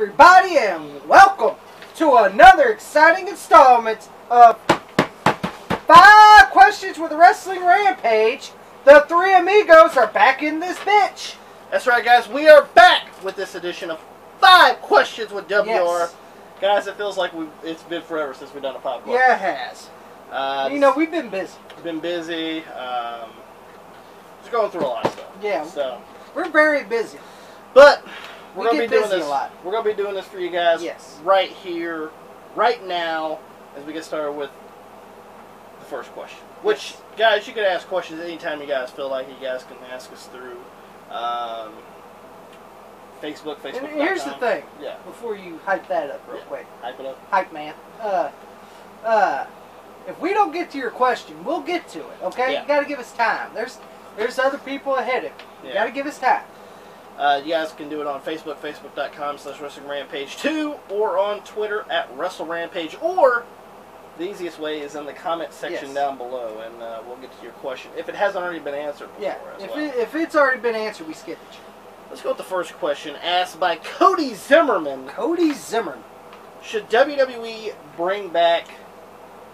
everybody, and welcome to another exciting installment of Five Questions with Wrestling Rampage. The three amigos are back in this bitch. That's right, guys. We are back with this edition of Five Questions with WR. Yes. Guys, it feels like we it's been forever since we've done a five. Yeah, it has. Uh, You know, we've been busy. been busy. Um, just going through a lot of stuff. Yeah. So, We're very busy. but we're We gonna be doing busy a this. lot. We're gonna be doing this for you guys. Yes. Right here, right now, as we get started with the first question. Which, Yes. guys, you can ask questions anytime you guys feel like you guys can ask us through um, Facebook. Facebook. And here's the thing, Yeah. before you hype that up real Yeah. quick. Hype it up. Hype man. Uh, uh, if we don't get to your question, we'll get to it. Okay, Yeah. you got to give us time. There's there's other people ahead of you. You Yeah. got to give us time. Uh, you guys can do it on Facebook, facebook.com slash Wrestling Rampage 2, or on Twitter at Wrestle Rampage, or the easiest way is in the comment section Yes. down below, and uh, we'll get to your question if it hasn't already been answered before Yeah. If well. it, if it's already been answered, we skip it. Let's go with the first question, asked by Cody Zimmerman. Cody Zimmerman. Should WWE bring back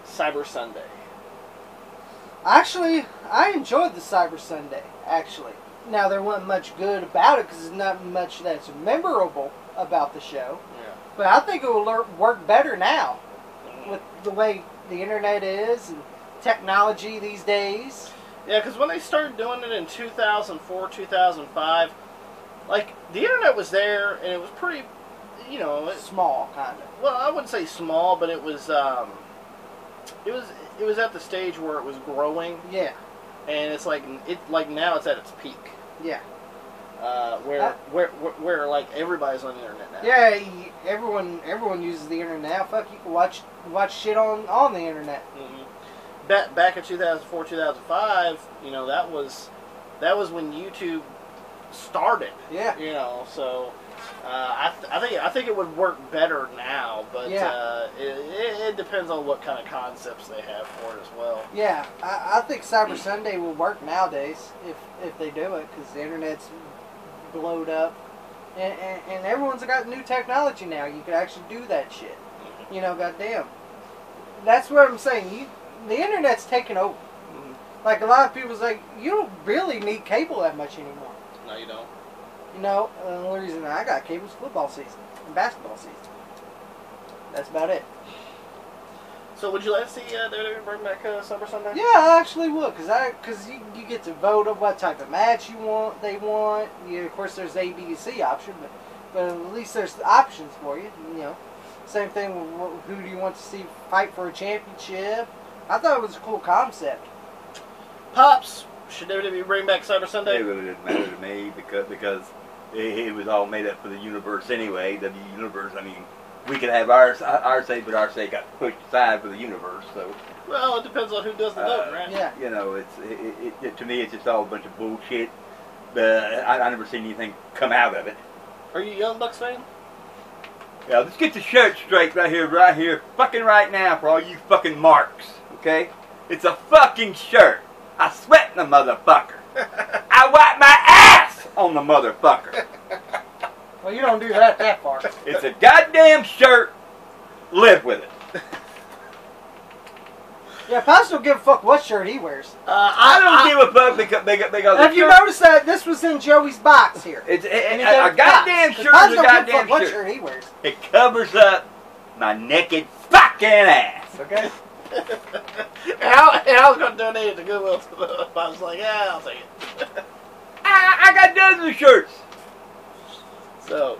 Cyber Sunday? Actually, I enjoyed the Cyber Sunday. Actually, now there wasn't much good about it because there's not much that's memorable about the show. Yeah. But I think it will work better now with the way the internet is and technology these days. Yeah, because when they started doing it in 2004, 2005, like, the internet was there, and it was pretty, you know, it, Small, kind of. well, I wouldn't say small, but it was, um, it was, it was at the stage where it was growing, Yeah, and it's like, it, like now it's at its peak, yeah, uh, where, Uh, where, where, where, like, everybody's on the internet now. yeah. Everyone, everyone uses the internet now. Fuck, you can watch watch shit on on the internet. hmm Back, back in 2004, 2005, you know, that was, that was when YouTube started. Yeah, you know so uh, I, th- I think I think it would work better now but Yeah. uh, it, it, it depends on what kind of concepts they have for it as well yeah. I, I think Cyber Sunday will work nowadays if if they do it because the internet's blowed up. And, and, and everyone's got new technology now. You can actually do that shit. You know, goddamn. That's what I'm saying. You, the internet's taken over. Mhm. Like a lot of people's like, you don't really need cable that much anymore. no you don't You know, the only reason I got cable is football season and basketball season. That's about it. so would you like to see uh, WWE bring back uh, Summer Sunday Yeah, I actually would, cause I, cause you, you get to vote on what type of match you want. They want. You, of course, there's A, B, and C option, but but at least there's options for you. You know, same thing. With who do you want to see fight for a championship? I thought it was a cool concept. Pops should WWE bring back Cyber Sunday? It really didn't matter to me because because it, it was all made up for the universe anyway. The universe. I mean, we could have our our say, but our say got pushed aside for the universe. So well it depends on who does the Uh, vote right Yeah. you know, it's it, it, it, to me it's just all a bunch of bullshit. Uh, I, I never seen anything come out of it. are you a Young Bucks fan Yeah, let's get the shirt straight right here, right here, fucking right now for all you fucking marks. Okay, it's a fucking shirt. I sweat in the motherfucker. I wipe my ass on the motherfucker. Well, you don't do that that far. It's a goddamn shirt. Live with it. Yeah, Pops don't give a fuck what shirt he wears. uh, I don't give a fuck because because, because Have you shirt- noticed that this was in Joey's box here? It's a, And a, a, a goddamn Pops. shirt Pops don't give a fuck goddamn what shirt. shirt he wears. It covers up my naked fucking ass. Okay. And, I, and I was going to donate it to Goodwill I was like yeah I'll take it I, I got dozens of shirts. so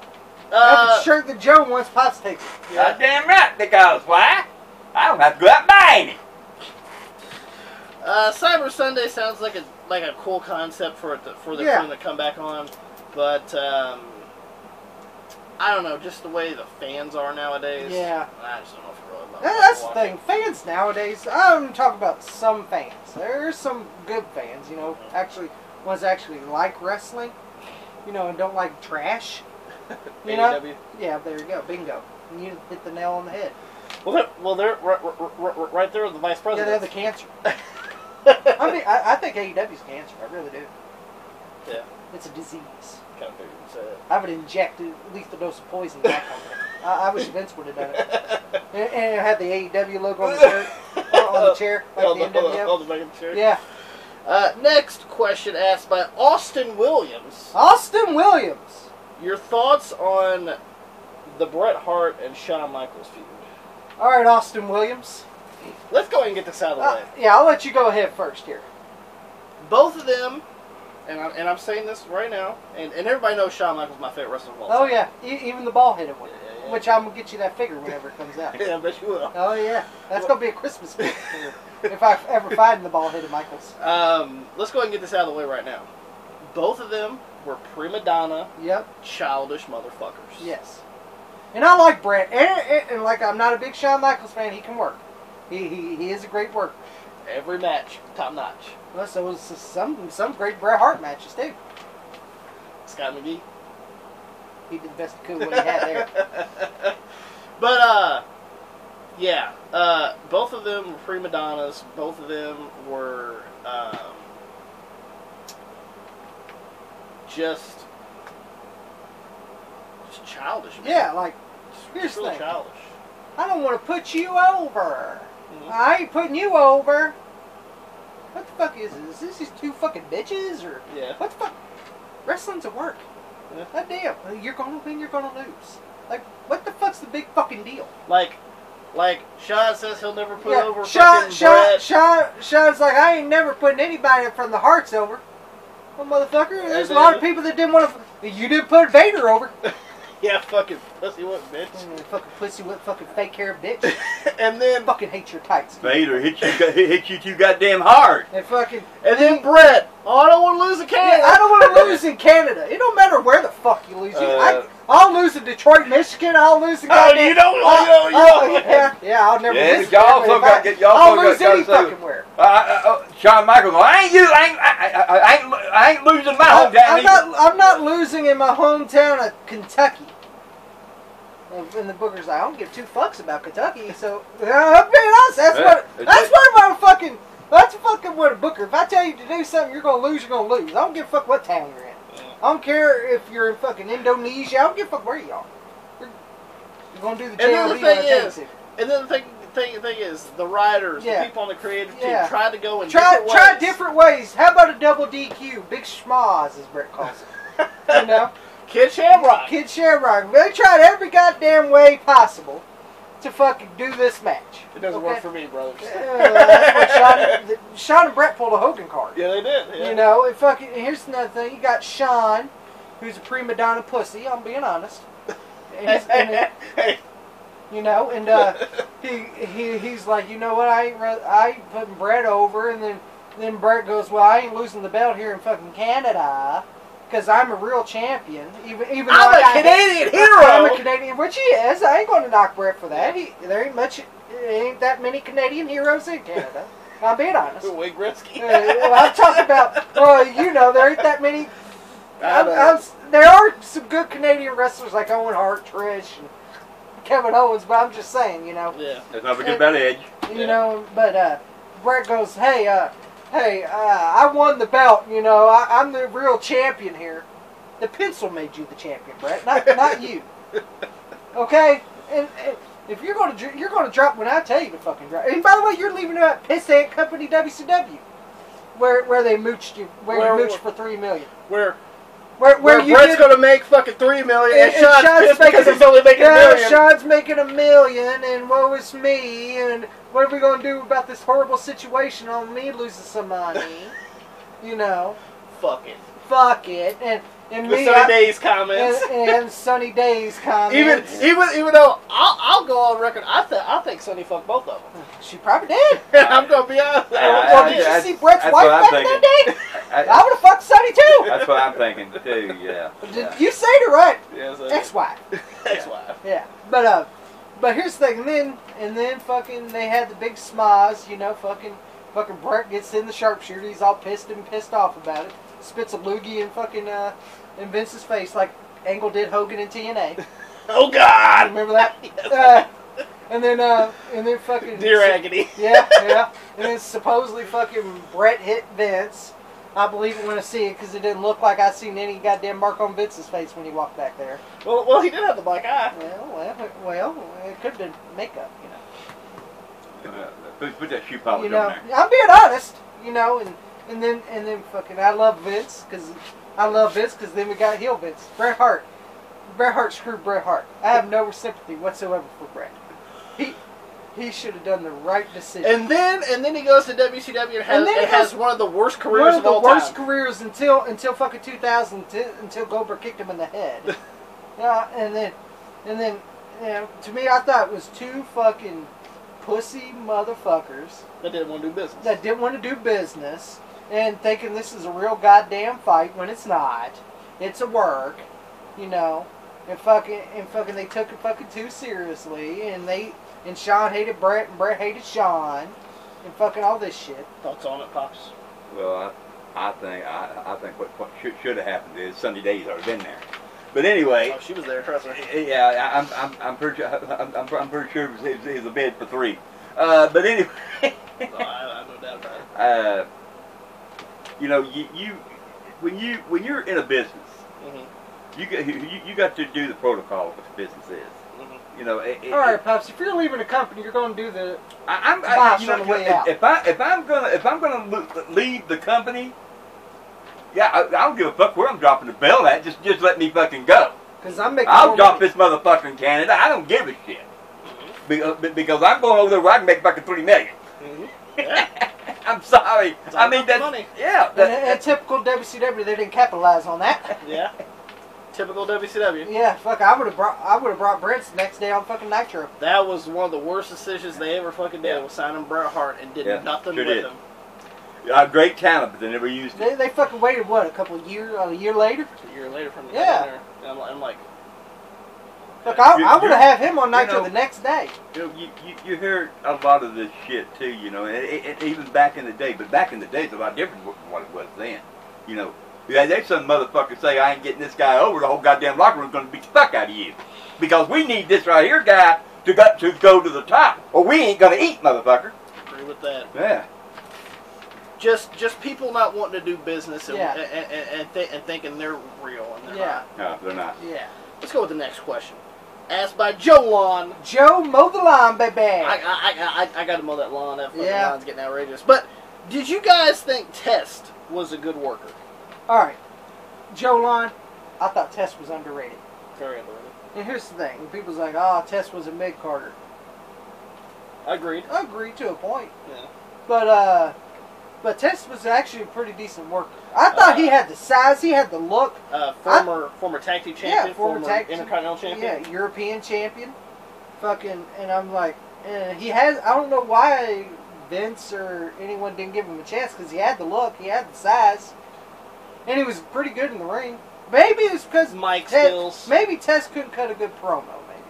That's uh, a shirt that Joe wants. Pops takes it. yeah. Goddamn right. Because why? I don't have to go out buying it. Uh, Cyber Sunday sounds like a like a cool concept for it to, for the Yeah. for to come back on, but um, I don't know, just the way the fans are nowadays. Yeah. I just don't know if I really love. That- That's the thing. Fans nowadays, I don't even talk about some fans. There's some good fans, you know, actually, ones that actually like wrestling, you know, and don't like trash. You know? AEW. Yeah, there you go. Bingo. You hit the nail on the head. Well, they're, well, they're right, right, right there, the vice president. Yeah, they're the cancer. I mean, I, I think AEW's cancer. I really do. Yeah. It's a disease. kind of figured say I would inject a lethal dose of poison back on there. I, I wish Vince would have done it. And, and it had the AEW logo on the shirt, on on the chair, like on the the, the, NWO. on the back of the chair. Yeah. Uh, next question asked by Austin Williams. Austin Williams. Your thoughts on the Bret Hart and Shawn Michaels feud? All right, Austin Williams. Let's go ahead and get this out of the Uh, way. yeah, I'll let you go ahead first here. Both of them, and I'm, and I'm saying this right now, and, and everybody knows Shawn Michaels is my favorite wrestler of all time. Oh yeah, e- even the ball headed one. Which I'm gonna get you that figure whenever it comes out. Yeah, I bet you will. Oh yeah, that's gonna be a Christmas gift if I ever find the ball headed Michaels. Um, let's go ahead and get this out of the way right now. Both of them were prima donna, Yep. childish motherfuckers. Yes. And I like Bret, and, and, and like I'm not a big Shawn Michaels fan. He can work. He he, he is a great worker. Every match, top notch. Well, so was some some great Bret Hart matches too. Scott McGee. He did the best he could what he had there. but uh yeah, uh both of them were prima donnas, both of them were um just just childish. man. Yeah, like the really childish. I don't want to put you over. Mhm. I ain't putting you over. What the fuck is this? Is this just two fucking bitches or Yeah. what the fuck? Wrestling's a work. Yeah. God damn, you're gonna win, you're gonna lose. Like, what the fuck's the big fucking deal? Like like Shawn says he'll never put over Shawn, Shawn, Shawn, Shawn's like, I ain't never putting anybody from the Harts over. Well, motherfucker, there's a lot of people that didn't want to. You didn't put Vader over. Yeah, fucking pussy what bitch. Mm, fucking pussy with fucking fake hair bitch. and then fucking hate your tights. Vader hit you, hit you too goddamn hard. And fucking. and then Bret. Oh, I don't want to lose a Yeah. I don't want to lose in Canada. It don't matter where the fuck you lose. You- Uh, I, I'll lose in Detroit, Michigan. I'll lose in. Oh, goddamn- you don't- you Oh, don't- you oh, don't- yeah, yeah, I'll never. Yeah, miss but y'all it. also If got- I- y'all I'll also lose got- any gotta fucking where. Uh, uh, uh, Shawn Michaels, I ain't you, I ain't, I, I, I ain't, I ain't losing my hometown. I'm either." not. I'm not losing in my hometown of Kentucky. And and the Booker's like, I don't give two fucks about Kentucky. So uh, I'm being honest. That's what. That's what I'm fucking. That's fucking what a Booker. If I tell you to do something, you're gonna lose. You're gonna lose. I don't give a fuck what town you're in. I don't care if you're in fucking Indonesia. I don't give a fuck where you are. You're, you're gonna do the And then the thing is. And then the thing, thing, thing is, the writers, Yeah. the people on the creative Yeah. team, tried to go in Try different try ways. different ways. How about a double DQ? Big schmoz, as Bret calls it. You know. Ken Shamrock. Ken Shamrock. They tried every goddamn way possible to fucking do this match. It doesn't Okay? work for me, brothers. Uh, Shawn, Shawn and Bret pulled a Hogan card. yeah, they did. Yeah. You know, and fucking here's another thing. You got Shawn, who's a prima donna pussy. I'm being honest. And and, hey, you know, and uh, he he he's like, you know what? I ain't I ain't putting Bret over, and then then Bret goes, well, I ain't losing the belt here in fucking Canada. Because I'm a real champion, even even though I'm I a got- Canadian hero. I'm a Canadian, which he is. I ain't going to knock Bret for that. He, there ain't much, ain't that many Canadian heroes in Canada. I'm being honest. Uh, Wayne Gretzky. well, I'm talking about, well, you know, there ain't that many. I I'm. I'm, there are some good Canadian wrestlers like Owen Hart, Trish, and Kevin Owens, but I'm just saying, you know, yeah. Let's not forget about Edge. you Yeah. know. But uh, Bret goes, hey, uh, hey, uh, I won the belt. You know, I, I'm the real champion here. The pencil made you the champion, Bret, not not you. Okay, and, and if you're gonna you're gonna drop when I tell you to fucking drop. And by the way, you're leaving that piss ant company WCW, where where they mooched you, where, Where- you mooched for three million. Where Where where, where Bret's gonna make fucking three million, and, And- Shawn's, Shawn's making because a- he's only making a yeah, million. Shawn's making a million, and woe is me, and what are we gonna do about this horrible situation on me losing some money? you know, Fuck it. fuck it, and and The me Sunny I- Days comments. and, and Sunny Days comments. even even even though I'll, I'll go on record, I think I think Sunny fucked both of them. she probably did. I'm gonna be honest. I- well, I- did you that's- see Bret's that's wife what I'm back that day? I I- would have fucked Sunny too. that's what I'm thinking too. Yeah. Did yeah. You say it right, Yes, ex-wife. ex-wife. Yeah, but uh, but here's the thing. And then and then fucking they had the big smize. You know, fucking fucking Bret gets in the sharpshooter. He's all pissed and pissed off about it. Spits a loogie in fucking uh in Vince's face like Angle did Hogan in TNA. Oh God! Remember that? Yes. Uh, and then uh and then fucking Dear agony. Yeah, yeah. And then supposedly fucking Bret hit Vince. I believe it when I see it because it didn't look like I seen any goddamn mark on Vince's face when he walked back there. Well, well, he did have the black eye. Well, well, well, it could have been makeup, you know. Uh, put, put that shoe polish you know, on there. I'm being honest, you know, and and then and then fucking I love Vince because I love Vince because then we got heel Vince, Bret Hart. Bret Hart screwed Bret Hart. I have no sympathy whatsoever for Bret. He he should have done the right decision. And then, and then he goes to WCW and has, And and has one of the worst One careers of of the all worst time. careers until until fucking 2000 until, until Goldberg kicked him in the head. yeah, and then and then you know, to me I thought it was two fucking pussy motherfuckers That didn't want to do business. that didn't want to do business and thinking this is a real goddamn fight when it's not. It's a work, you know. And fucking and fucking they took it fucking too seriously and they and Shawn hated Bret and Bret hated Shawn and fucking all this shit. Thoughts on it, pops? Well, I, I think I, I think what, what should, should have happened is Sunday Days already been there. But anyway, Oh, she was there. Trust me. yeah, I- I'm I'm I'm pretty sure I'm, I'm, I'm pretty sure it was, it was, a bed for three. Uh, but anyway, No, I, I have no doubt about it. uh, you know, you, you when you when you're in a business, hmm you got you, you got to do the protocol of what the business is. You know, it, it, All right, pops. If you're leaving a company, you're going to do the. I, I'm, I, Boss you know, on the way if, out. if I if I'm gonna if I'm gonna leave the company, yeah, I, I don't give a fuck where I'm dropping the bell at. Just just let me fucking go. Because I'm making. I'll drop money. this motherfucker in Canada. I don't give a shit. Be- uh, Because I'm going over there where I can make fucking three million. hmm Yeah. I'm sorry. It's I all mean about that's money. yeah. And, That, and typical WCW, they didn't capitalize on that. Yeah. Typical WCW. Yeah, fuck. I would have brought. I would have brought Brent's next day on fucking Nitro. That was one of the worst decisions they ever fucking did Yeah. was signing Bret Hart and did Yeah, nothing sure with did. him. uh, great talent, but they never used it. They, they fucking waited what a couple of years, a year later. A year later from the Yeah. there, I'm, I'm like, Look, I, You- I would you- have had him on you Nitro know- the next day. You know, you, you, you hear a lot of this shit too, you know, and, and, and even back in the day. But back in the day, it's a lot different from what it was then. You know, yeah, there's some motherfuckers say I ain't getting this guy over. The whole goddamn locker room's gonna beat the fuck out of you because we need this right here guy to go to go to the top, or we ain't gonna eat, motherfucker. agree with that. Yeah. Just just people not wanting to do business and Yeah. and, and, and, th- and thinking they're real and they're Yeah, not. No, they're not. yeah. Let's go with the next question. Asked by Joe Lawn. Joe, mow the lawn, baby. I, I, I, I, I got to mow that lawn. That fucking Yeah. lawn's getting outrageous. But did you guys think Test was a good worker? All right, Joe Lon. I thought Test was underrated. Very underrated. And here's the thing: when people's like, "Oh, Test was a mid carder." I agreed. I agree to a point, Yeah. but uh, but Test was actually a pretty decent worker. I thought he Uh, had the size, he had the look. Uh, former former tag team champion, yeah, former, tag team- intercontinental champion. Yeah, European champion. Fucking, and I'm like, and he has. I don't know why Vince or anyone didn't give him a chance because he had the look, he had the size, and he was pretty good in the ring. Maybe it was because Mike Ted- skills. Maybe Test couldn't cut a good promo. Maybe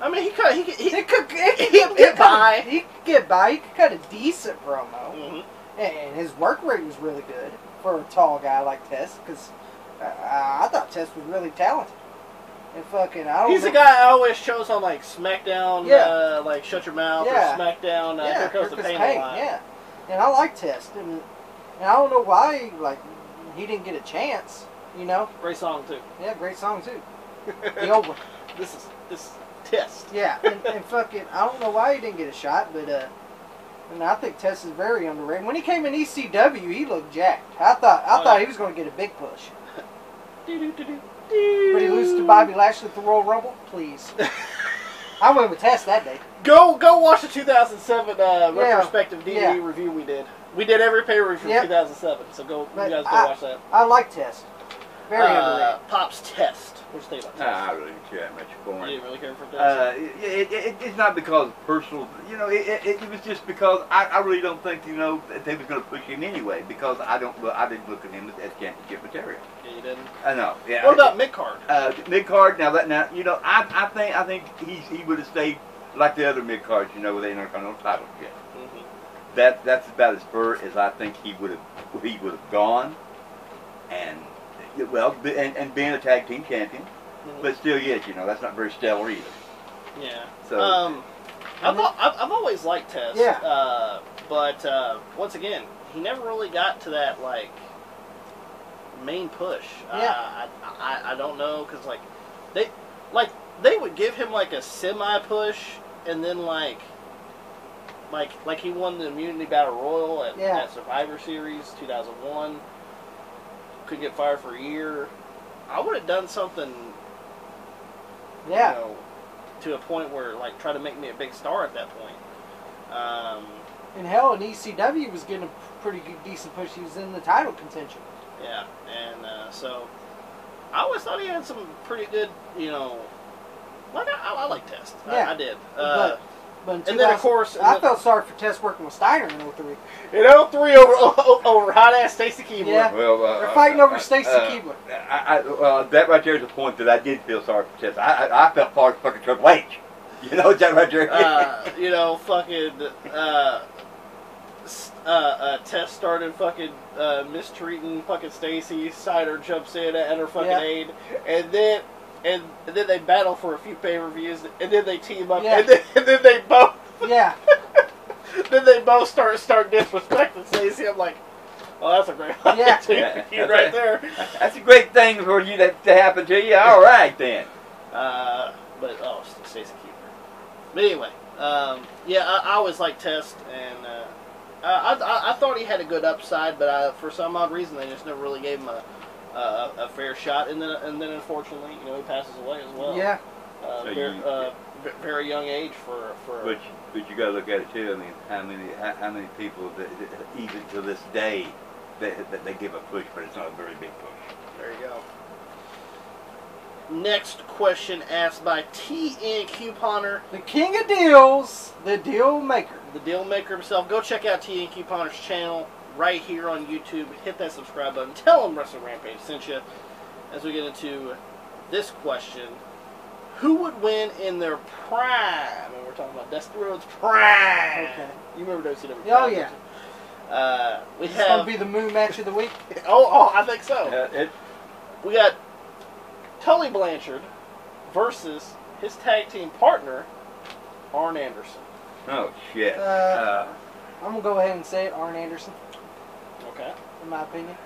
I mean, he could. He, could- he, he could. He could he get, could get cut a- by. He could get by. He could cut a decent promo, Mhm. and his work rate was really good for a tall guy like Test. Because uh, I thought Test was really talented. And fucking, I don't. He's know. the guy I always chose on like SmackDown, Yeah. uh, like Shut Your Mouth Yeah. or SmackDown. Uh, yeah, Here comes the pain, Pain, line. Yeah, and I like Test, and, and I don't know why like he didn't get a chance. You know, Great song too. yeah, great song too. The old one. this is this Test. Yeah, and, and fucking, I don't know why he didn't get a shot, but uh, and I think Test is very underrated. When he came in ECW, he looked jacked. I thought I Oh, thought yeah. he was going to get a big push, but he loses to Bobby Lashley at the Royal Rumble. Please, I went with Test that day. Go go watch the 2007 uh, Yeah. retrospective DVD Yeah. review we did. We did every pay per view from Yep. 2007. So go But you guys go I- watch that. I like Test. Very uh, underrated. Pop's Test. What do you think about Nah, Test? I really don't care that much for You didn't really care for Test. Uh, it, it, it, it's not because personal, you know. It, it, it was just because I, I really don't think you know that they was going to push him anyway. Because I don't, look- I didn't look at him as, as championship material. yeah, you didn't. I know. Yeah. What about mid card? uh, mid card? Now that now you know, I, I think I think he's he would have stayed like the other mid cards, you know, with intercontinental title. yet. Mm-hmm. That that's about as far as I think he would have he would have gone, and well, and, and being a tag team champion, but still, yet you know, that's not very stellar either. Yeah. So- um, I've, al- I've, I've always liked Test. Yeah. Uh, but uh, once again, he never really got to that like main push. Yeah. Uh, I, I I don't know because like they like they would give him like a semi push and then like like like he won the immunity battle royal at, Yeah. at Survivor Series 2001. Could get fired for a year. I would have done something Yeah. you know, to a point where like try to make me a big star at that point. Um, And hell, in ECW was getting a pretty good, decent push. He was in the title contention. yeah, and uh, so I always thought he had some pretty good, you know, like I, I, I like Test. Yeah. I, I did. Uh, But in and then, of course, I in- felt sorry for Test working with Steiner in 03. in 03 over over hot ass Stacy Keibler. Yeah. Well, uh, They're fighting over uh, Stacy uh, Keibler. I, I, well, that right there is a point that I did feel sorry for Test. I, I, I felt sorry for fucking Triple H. You know that right there. uh, you know, fucking, uh, uh, uh, Test started fucking uh, mistreating fucking Stacy. Cider jumps in at her fucking Yeah. aid, and then and, and then they battle for a few pay per views, and then they team up, Yeah. and, then, and then they both Yeah. then they both start start disrespecting Stacy. I'm like, oh, that's a great Yeah. Yeah. you right there. That's a great thing for you that to happen to you. All right then. Uh, but oh, Stacy Keibler. But anyway, um, yeah, I, I always like Test, and uh, I, I I thought he had a good upside, but I, for some odd reason they just never really gave him a a, a fair shot, and then and then unfortunately, you know, he passes away as well. Yeah. Uh, So very, you- uh, v- very young age for for. But but you got to look at it too. I mean, how many how, how many people that, that even to this day that, that they give a push, but it's not a very big push. There you go. Next question asked by TN Couponer. The king of deals, the deal maker. the deal maker himself. Go check out TN Couponer's channel right here on YouTube. Hit that subscribe button. Tell them Wrestling Rampage sent you. As we get into this question, who would win in their prime? And we're talking about Dusty Rhodes' prime. Okay. You remember WCW? Oh, prime, yeah. Uh, we It's Gonna be the moon match of the week. oh, oh, I think so. Uh, it, We got Tully Blanchard versus his tag team partner, Arn Anderson. oh shit. Uh, Uh, I'm going to go ahead and say it, Arn Anderson, Okay. In my opinion.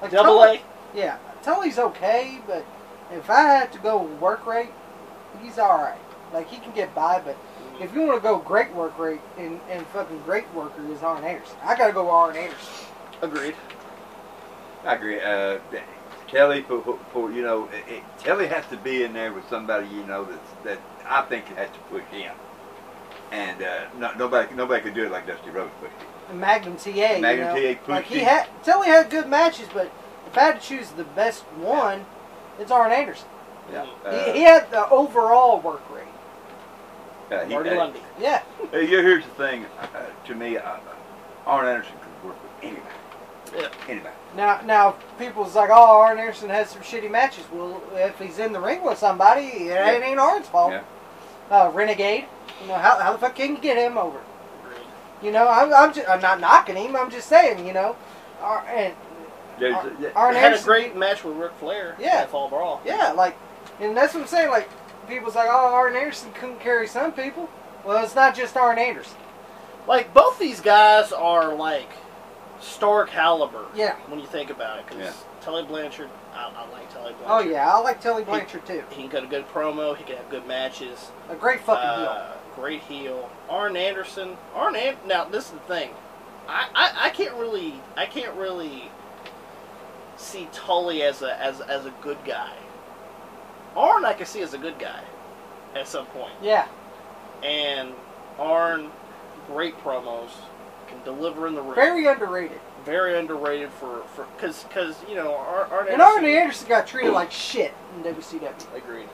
Like, Double Tully- A. Yeah. Tully's okay, but if I had to go work rate, he's alright. Like, he can get by, but if you want to go great work rate and, and fucking great worker is Arn Anderson. I got to go Arn Anderson. Agreed. I agree. Uh, Telly, for, for, for you know, it, it, Telly has to be in there with somebody you know that's that I think has to push him, and uh, no, nobody nobody could do it like Dusty Rhodes pushed him. And Magnum TA. Magnum you know? TA pushed Like he him. had, Tully had good matches, but if I had to choose the best one, it's Arn Anderson. Yeah. he, he had the overall work rate. uh, he- Marty uh, Lunde. Yeah. uh, here's the thing. Uh, to me, uh, Arn Anderson could work with anybody. Yeah. Anybody. Now, now people's like, oh, Arn Anderson has some shitty matches. Well, if he's in the ring with somebody, it Yeah. ain't Arn's fault. Yeah. Uh, Renegade. You know how, how the fuck can you get him over? Agreed. You know, I'm, I'm, just, I'm not knocking him. I'm just saying, you know, Ar- and There's, Ar- yeah, Arn They had a great match with Ric Flair. Yeah. At Fall Brawl. Yeah, like, and that's what I'm saying. Like, people's like, oh, Arn Anderson couldn't carry some people. Well, it's not just Arn Anderson. Like both these guys are like star caliber. Yeah. When you think about it, because Yeah. Tully Blanchard, I, I like Tully Blanchard. Oh yeah, I like Tully Blanchard too. He can cut a good promo. He can have good matches. A great fucking Uh, great heel. Arn Anderson. Arn An- Now this is the thing. I, I, I can't really I can't really see Tully as a as as a good guy. Arn I can see as a good guy at some point. Yeah. And Arn, great promos, can deliver in the ring. Very underrated. Very underrated for for because because you know Arn, Arn And Arn Anderson got treated like shit in WCW, Agreed.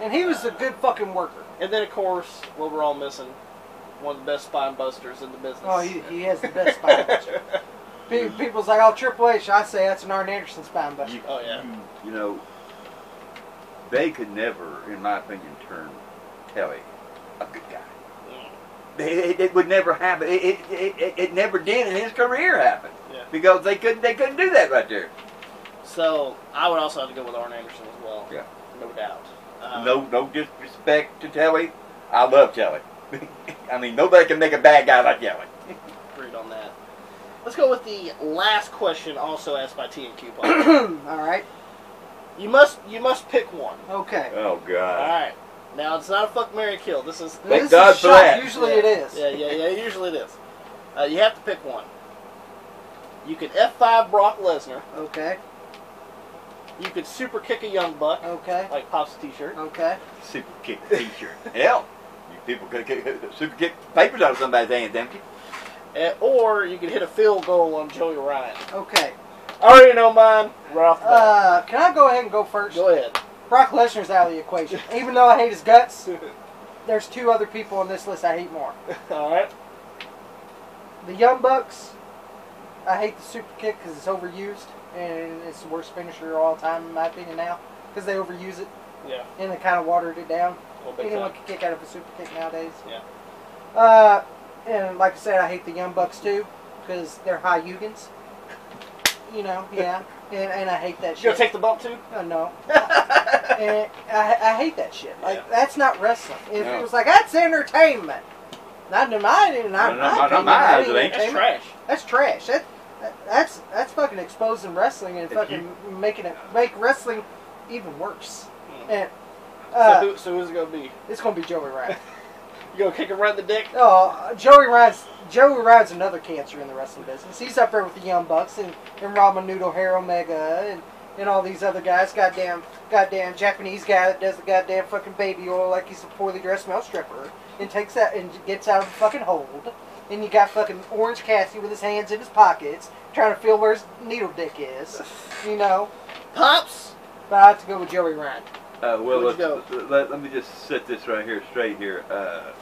And he was a good fucking worker. And then of course what we're all missing, one of the best spine busters in the business. Oh, he, he has the best spine buster. People's like, oh, Triple H. I say that's an Arn Anderson spine buster. You, Oh, yeah. You, you know, they could never, in my opinion, turn Telly a good guy. It, it would never happen. It, it, it, it, it never did in his career happen Yeah. because they couldn't they couldn't do that right there. So I would also have to go with Arn Anderson as well. Yeah. No doubt. Um, no no disrespect to Telly. I love Telly. I mean, nobody can make a bad guy like Telly. Agreed on that. let's go with the last question, also asked by T and Coupon. All right. you must you must pick one. Okay. Oh God. All right. Now it's not a fuck Mary kill. This is Thank this God is for shot. that. Usually yeah, it is. Yeah, yeah, yeah. Usually it is. Uh, you have to pick one. You can F5 Brock Lesnar. Okay. You could super kick a young buck, Okay. like Pop's t-shirt. Okay. Super kick T-shirt. Hell, you people could kick, super kick papers out of somebody's hands, empty. Uh, or you could hit a field goal on Joey Ryan. Okay. I already know mine. Right off the bat. Uh, can I go ahead and go first? Go ahead. Brock Lesnar's out of the equation. Even though I hate his guts, there's two other people on this list I hate more. All right. The Young Bucks, I hate the super kick because it's overused and it's the worst finisher of all time in my opinion now because they overuse it Yeah. and they kind of watered it down. Well, Anyone can kick out of a super kick nowadays. Yeah. Uh, and like I said, I hate the Young Bucks too because they're high Hugans. You know, yeah. And, and I hate that shit. You gonna take the bump too? Uh, no. and I, I hate that shit. Like Yeah. that's not wrestling. If No. it was like that's entertainment, not in my not, No, no, my not- not opinion, my that eyes, it ain't. That's trash. That's trash. That, that that's that's fucking exposing wrestling and fucking making it make wrestling even worse. Hmm. And so, uh, who, so who's it gonna be? it's gonna be Joey Ryan. You gonna kick him right in the dick? Oh, Joey Ryan's Joey Ryan's another cancer in the wrestling business. He's up there with the Young Bucks and, and Ramen Noodle Hair Omega and, and all these other guys. Goddamn, goddamn Japanese guy that does the goddamn fucking baby oil like he's a poorly dressed male stripper and takes that and gets out of the fucking hold. And you got fucking Orange Cassidy with his hands in his pockets trying to feel where his needle dick is. You know, Pops. but I have to go with Joey Ryan. Uh, well, let's, let, let me just set this right here straight here. Uh,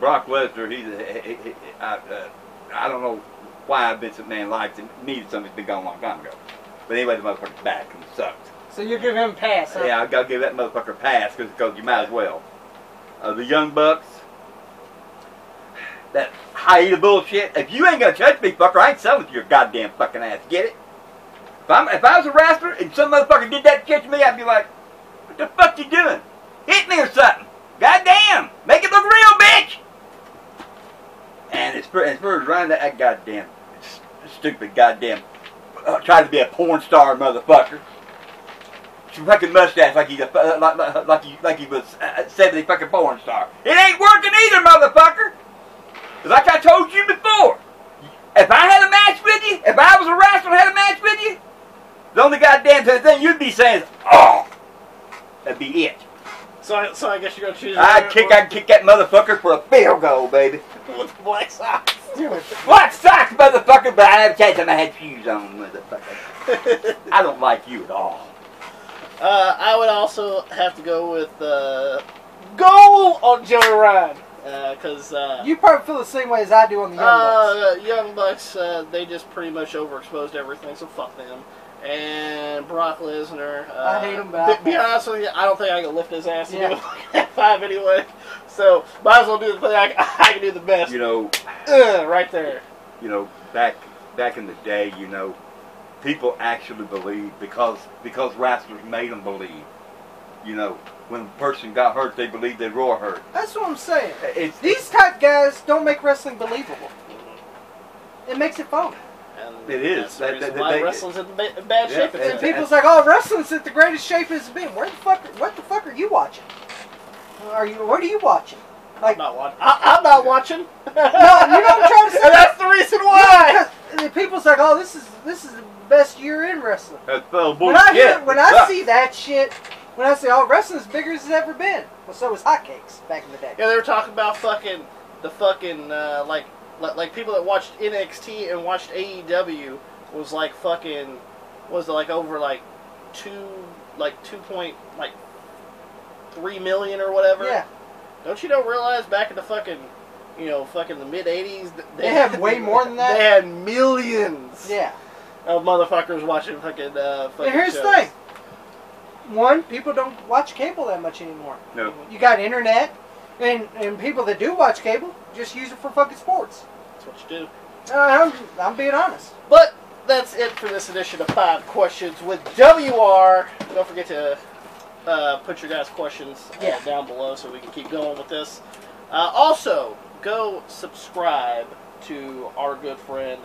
Brock Lesnar, he's a, he, he, he, I, uh, I don't know why Vince McMahon likes him. Needed something that's been gone a long time ago. But anyway, the motherfucker's back and sucks. So you give him a pass, huh? Yeah, I gotta give that motherfucker a pass because you might as well. Uh, the Young Bucks, that hyena bullshit. If you ain't gonna touch me, fucker, I ain't selling to your goddamn fucking ass. Get it? If, I'm, if I was a wrestler and some motherfucker did that shit to me, I'd be like, what the fuck you doing? Hit me or something. Goddamn! Make it look real, bitch! And as far as, far as Ryan, that, goddamn stupid goddamn uh, tried to be a porn star motherfucker fucking mustache like he's a uh, like, like, like he like he was a seventy fucking porn star. It ain't working either, motherfucker. Like I told you before, if I had a match with you, if I was a wrestler and had a match with you, the only goddamn thing you'd be saying is, "Oh, that'd be it." So, I, so I guess you're gonna choose. I'd kick, I'd kick that motherfucker for a field goal, baby. with black socks. What socks, motherfucker? But I have a chance I had shoes on, motherfucker. I don't like you at all. Uh, I would also have to go with uh, goal on Joey Ryan because uh, You probably feel the same way as I do on the Young Bucks. uh, Young Bucks uh, they just pretty much overexposed everything, so fuck them. And Brock Lesnar, uh, I hate him, but Be, be honest with you, I don't think I can lift his ass to Yeah. do it five anyway. So might as well do the thing I, I can do the best. You know, Ugh, right there. you know, back back in the day, you know, people actually believed because because wrestlers made them believe. You know, when a person got hurt, they believed they'd roar hurt. That's what I'm saying. It's These type guys don't make wrestling believable. Mm-hmm. It makes it fun. And It is. That's the That- reason that- why they- wrestling's in, bad Yeah, shape. and- It's And people's like, "Oh, wrestling's at the greatest shape it's been." Where the fuck? What the fuck are you watching? Are you? What are you watching? I'm not watching. I, I'm not watching. No, you know what I'm trying to say? And that's the reason why. Yeah, 'cause the people's like, "Oh, this is this is the best year in wrestling." that's full of When. I hear, when I see that shit, when I say, "Oh, wrestling's bigger as it's ever been," well, so was hotcakes back in the day. Yeah, they were talking about fucking the fucking uh, like, like like people that watched NXT and watched AEW was like fucking was like over like two like two point like three million or whatever. Yeah, Don't you know realize back in the fucking you know fucking the mid '80s th- They had way more than that? They had millions yeah. of motherfuckers watching fucking. Uh, fucking And here's shows. the thing: one, people don't watch cable that much anymore. No. You got internet, and and people that do watch cable just use it for fucking sports. That's what you do. Uh, I'm I'm being honest. But that's it for this edition of Five Questions with WR. Don't forget to uh, put your guys' questions uh, Yeah. down below so we can keep going with this. Uh, also, go subscribe to our good friend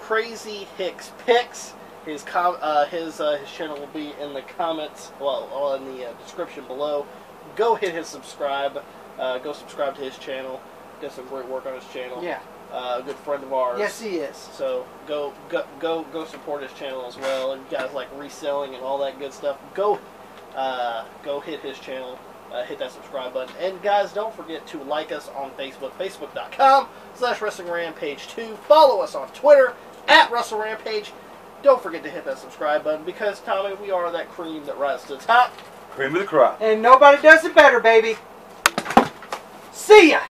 Crazy Hicks Picks. His com- uh, his uh, his channel will be in the comments, well, well in the uh, description below. Go hit his subscribe. Uh, go subscribe to his channel. Does some great work on his channel. Yeah. Uh, a good friend of ours. Yes, he is. So go go go go support his channel as well. And you guys like reselling and all that good stuff. Go uh, go hit his channel. Uh, hit that subscribe button. And guys, don't forget to like us on Facebook, facebook.com slash Wrestling Rampage 2. Follow us on Twitter at Wrestle Rampage. Don't forget to hit that subscribe button because, Tommy, we are that cream that rises to the top. Cream of the crop. And nobody does it better, baby. See ya!